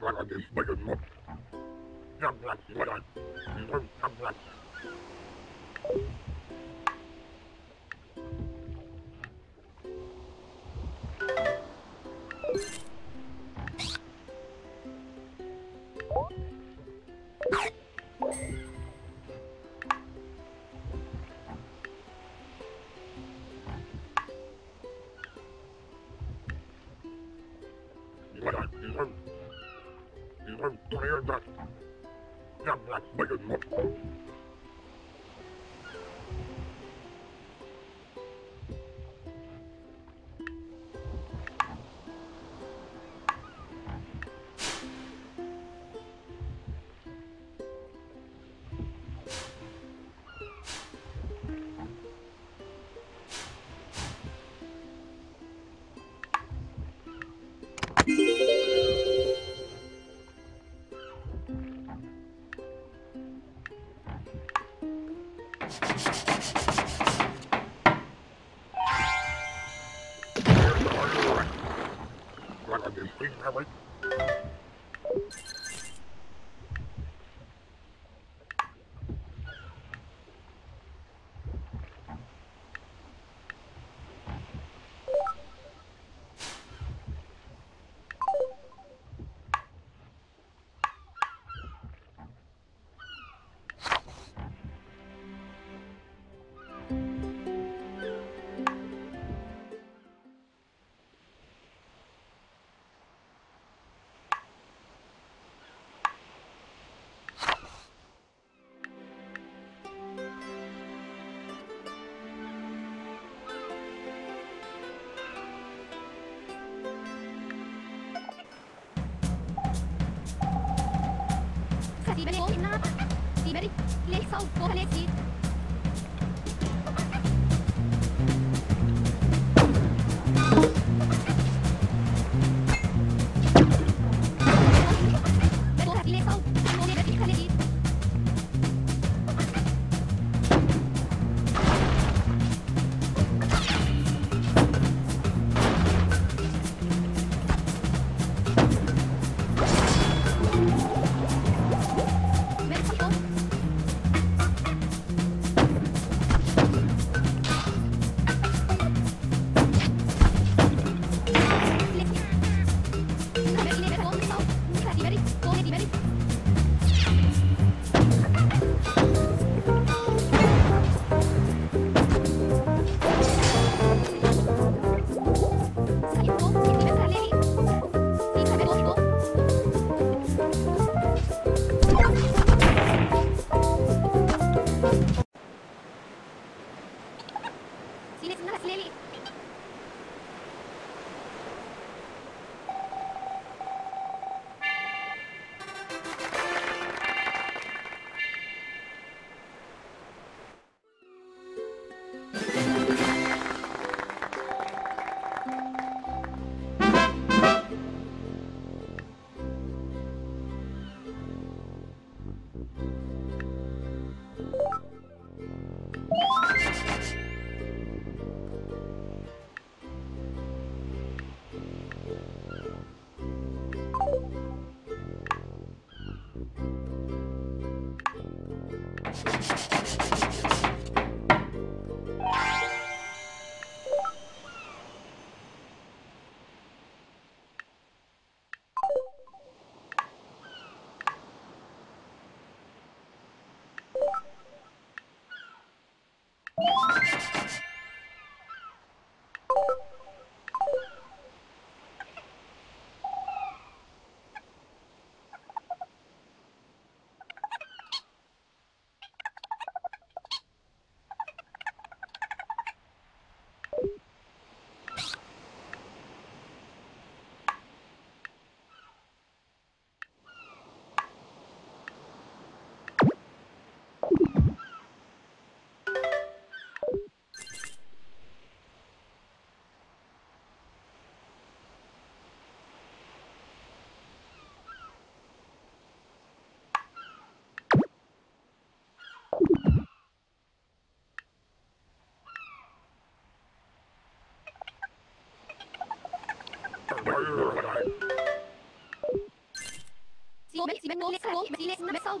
di bene in di bene le sau buone di le Sini, sini, sini. Sí, si me leso, si me leso, si me leso.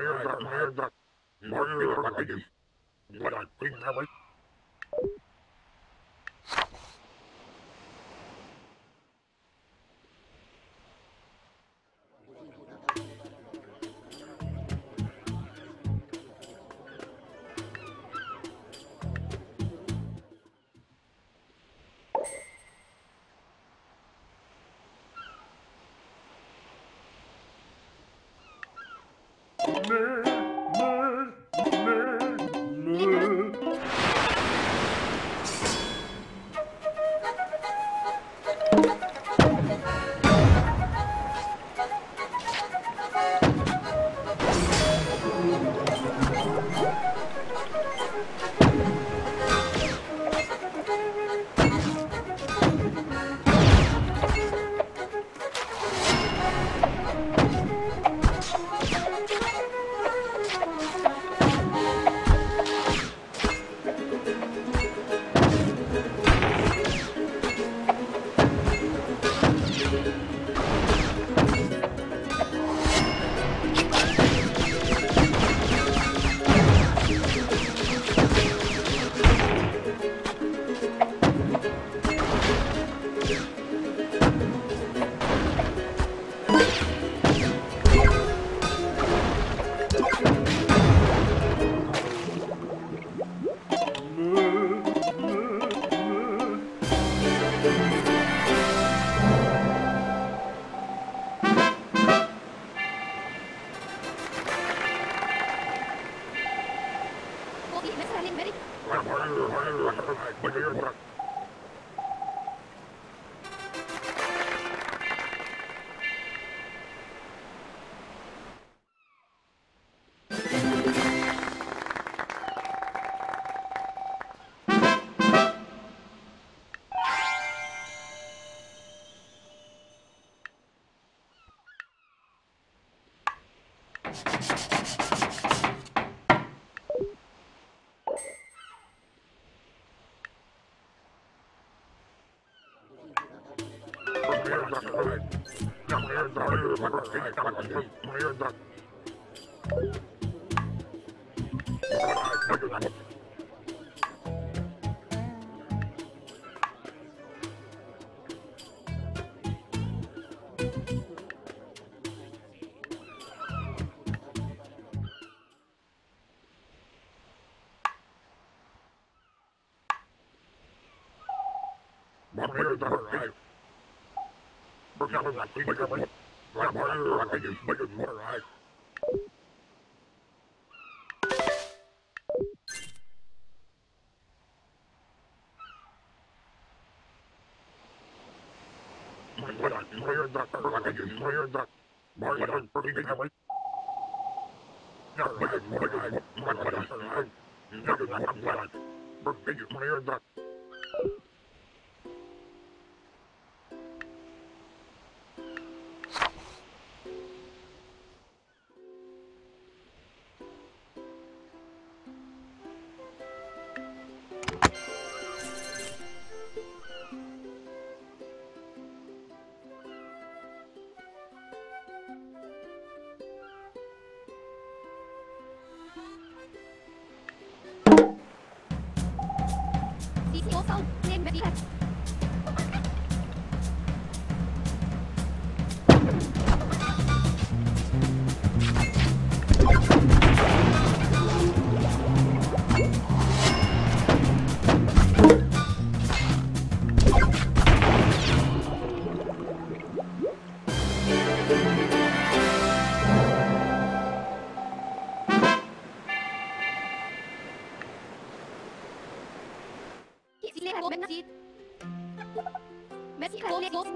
Mayor, mayor, mayor, mayor, mayor, mayor, mayor, mayor, lê Thank you. Please make your money. Right, murder, I can just make it more right. Thank you. Messi ha gomen dos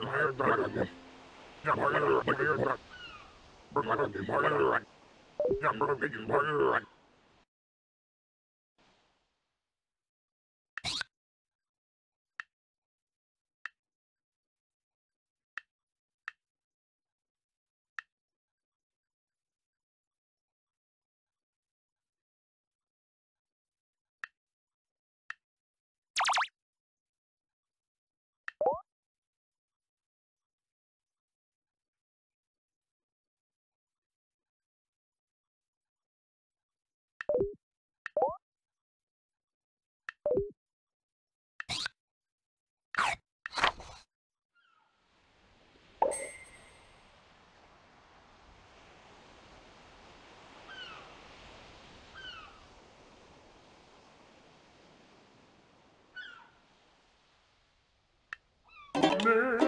Yeah, Messal.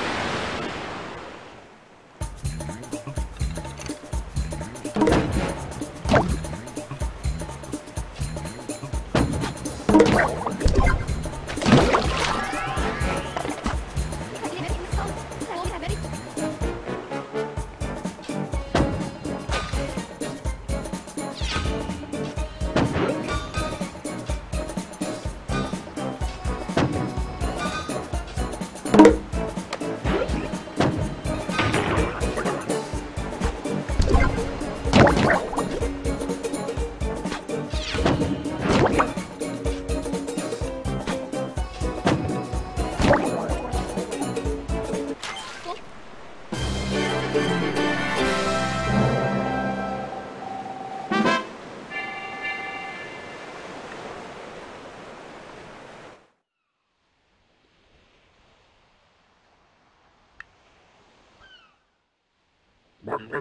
Si